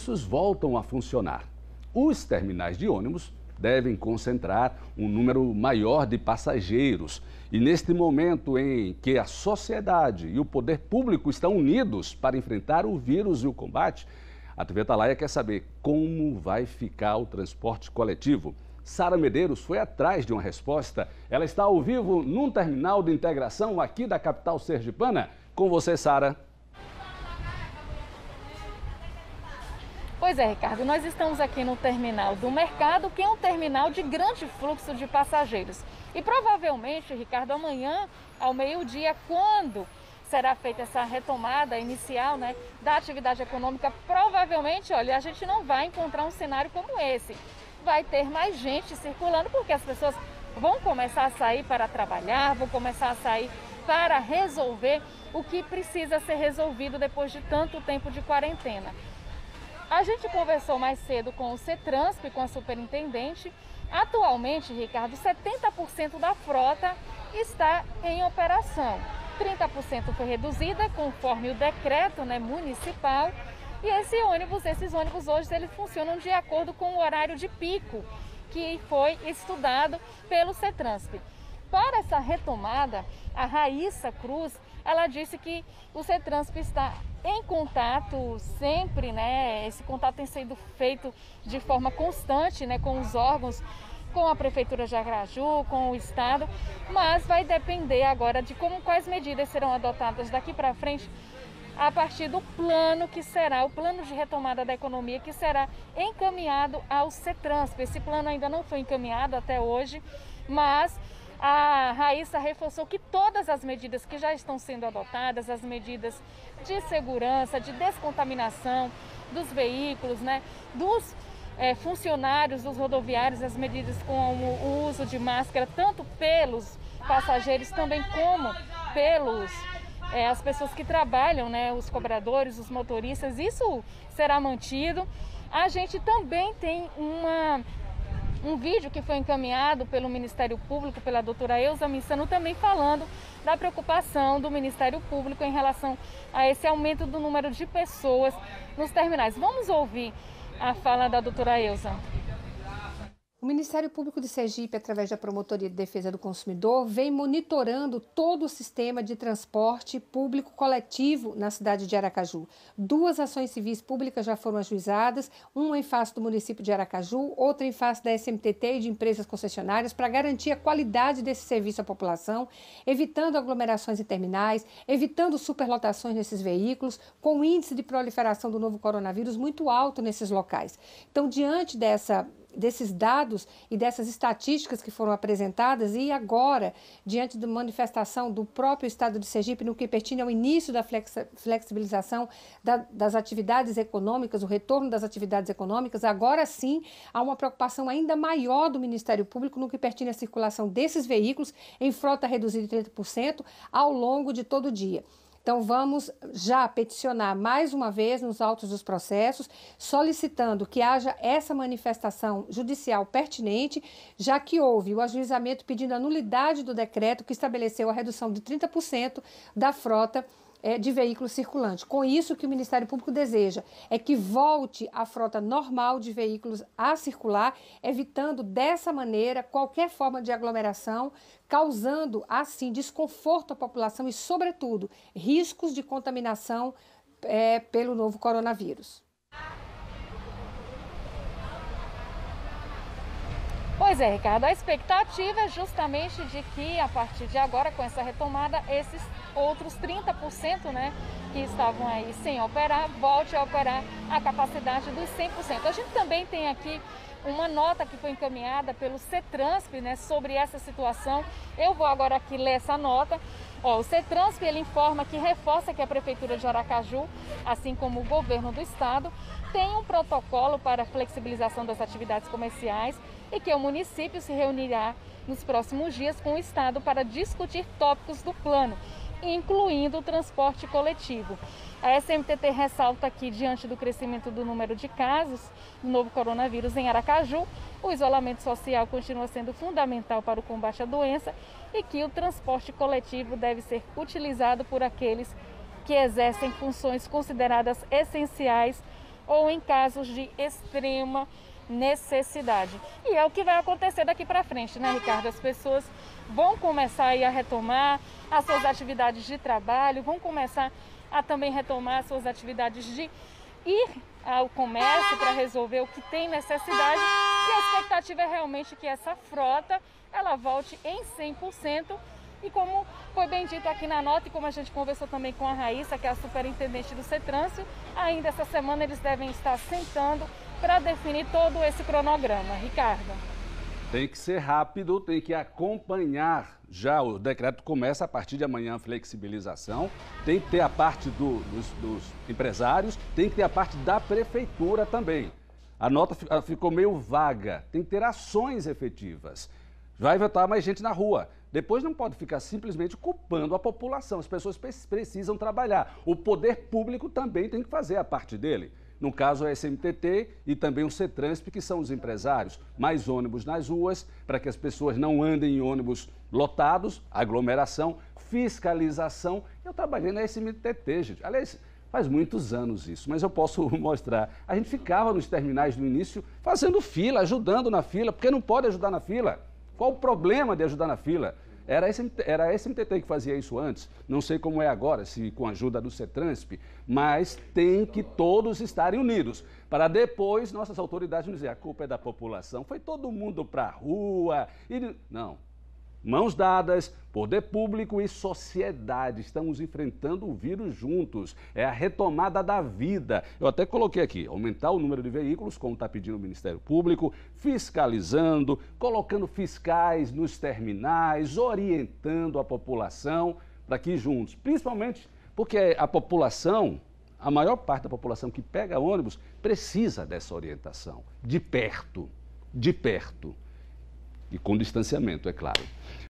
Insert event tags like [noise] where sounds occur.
serviços voltam a funcionar. Os terminais de ônibus devem concentrar um número maior de passageiros. E neste momento em que a sociedade e o poder público estão unidos para enfrentar o vírus e o combate, a TV Atalaia quer saber como vai ficar o transporte coletivo. Sara Medeiros foi atrás de uma resposta. Ela está ao vivo num terminal de integração aqui da capital sergipana. Com você, Sara. Pois é, Ricardo, nós estamos aqui no terminal do mercado, que é um terminal de grande fluxo de passageiros. E provavelmente, Ricardo, amanhã, ao meio-dia, quando será feita essa retomada inicial né, da atividade econômica, provavelmente, olha, a gente não vai encontrar um cenário como esse. Vai ter mais gente circulando, porque as pessoas vão começar a sair para trabalhar, vão começar a sair para resolver o que precisa ser resolvido depois de tanto tempo de quarentena. A gente conversou mais cedo com o CETRANSP, com a superintendente. Atualmente, Ricardo, 70% da frota está em operação. 30% foi reduzida conforme o decreto né, municipal. E esse ônibus, esses ônibus hoje eles funcionam de acordo com o horário de pico que foi estudado pelo CETRANSP. Para essa retomada, a Raíssa Cruz, ela disse que o CETRANSP está em contato sempre, né? Esse contato tem sido feito de forma constante, né, com os órgãos, com a prefeitura de Agraju, com o estado, mas vai depender agora de como quais medidas serão adotadas daqui para frente a partir do plano que será o plano de retomada da economia que será encaminhado ao CETRANSP. Esse plano ainda não foi encaminhado até hoje, mas a Raíssa reforçou que todas as medidas que já estão sendo adotadas, as medidas de segurança, de descontaminação dos veículos, né, dos é, funcionários dos rodoviários, as medidas como o uso de máscara, tanto pelos passageiros também como pelos é, as pessoas que trabalham, né, os cobradores, os motoristas, isso será mantido. A gente também tem uma um vídeo que foi encaminhado pelo Ministério Público, pela doutora Elza Missano, também falando da preocupação do Ministério Público em relação a esse aumento do número de pessoas nos terminais. Vamos ouvir a fala da doutora Elza. O Ministério Público de Sergipe, através da Promotoria de Defesa do Consumidor, vem monitorando todo o sistema de transporte público coletivo na cidade de Aracaju. Duas ações civis públicas já foram ajuizadas, uma em face do município de Aracaju, outra em face da SMTT e de empresas concessionárias, para garantir a qualidade desse serviço à população, evitando aglomerações em terminais, evitando superlotações nesses veículos, com o índice de proliferação do novo coronavírus muito alto nesses locais. Então, diante dessa desses dados e dessas estatísticas que foram apresentadas e agora, diante da manifestação do próprio Estado de Sergipe no que pertine ao início da flexibilização da, das atividades econômicas, o retorno das atividades econômicas, agora sim há uma preocupação ainda maior do Ministério Público no que pertine à circulação desses veículos em frota reduzida de 30% ao longo de todo o dia. Então, vamos já peticionar mais uma vez nos autos dos processos, solicitando que haja essa manifestação judicial pertinente, já que houve o ajuizamento pedindo a nulidade do decreto que estabeleceu a redução de 30% da frota é, de veículos circulantes. Com isso, o que o Ministério Público deseja é que volte a frota normal de veículos a circular, evitando dessa maneira qualquer forma de aglomeração, causando assim desconforto à população e, sobretudo, riscos de contaminação é, pelo novo coronavírus. Pois é, Ricardo, a expectativa é justamente de que a partir de agora, com essa retomada, esses outros 30% né, que estavam aí sem operar, volte a operar a capacidade dos 100%. A gente também tem aqui uma nota que foi encaminhada pelo CETRANSP né, sobre essa situação. Eu vou agora aqui ler essa nota. Ó, o CETRANSP ele informa que reforça que a Prefeitura de Aracaju, assim como o governo do estado, tem um protocolo para flexibilização das atividades comerciais e que o município se reunirá nos próximos dias com o estado para discutir tópicos do plano incluindo o transporte coletivo. A SMTT ressalta que, diante do crescimento do número de casos do novo coronavírus em Aracaju, o isolamento social continua sendo fundamental para o combate à doença e que o transporte coletivo deve ser utilizado por aqueles que exercem funções consideradas essenciais ou em casos de extrema necessidade. E é o que vai acontecer daqui para frente, né, Ricardo? As pessoas vão começar a retomar as suas atividades de trabalho, vão começar a também retomar as suas atividades de ir ao comércio para resolver o que tem necessidade. E a expectativa é realmente que essa frota ela volte em 100% e como foi bem dito aqui na nota e como a gente conversou também com a Raíssa, que é a superintendente do CETRANSE, ainda essa semana eles devem estar sentando para definir todo esse cronograma. Ricardo. Tem que ser rápido, tem que acompanhar. Já o decreto começa a partir de amanhã flexibilização. Tem que ter a parte do, dos, dos empresários, tem que ter a parte da prefeitura também. A nota ficou meio vaga. Tem que ter ações efetivas. Vai votar mais gente na rua. Depois não pode ficar simplesmente culpando a população. As pessoas precisam trabalhar. O poder público também tem que fazer a parte dele. No caso, a SMTT e também o CETRANSP, que são os empresários. Mais ônibus nas ruas, para que as pessoas não andem em ônibus lotados, aglomeração, fiscalização. Eu trabalhei na SMTT, gente. Aliás, faz muitos anos isso, mas eu posso [laughs] mostrar. A gente ficava nos terminais no início fazendo fila, ajudando na fila, porque não pode ajudar na fila. Qual o problema de ajudar na fila? Era, era a SMTT que fazia isso antes, não sei como é agora, se com a ajuda do CETRANSP, mas tem que todos estarem unidos, para depois nossas autoridades dizer a culpa é da população, foi todo mundo para a rua. E... Não, Mãos dadas, poder público e sociedade. Estamos enfrentando o vírus juntos. É a retomada da vida. Eu até coloquei aqui: aumentar o número de veículos, como está pedindo o Ministério Público, fiscalizando, colocando fiscais nos terminais, orientando a população para que juntos, principalmente porque a população, a maior parte da população que pega ônibus, precisa dessa orientação, de perto, de perto. E com distanciamento, é claro.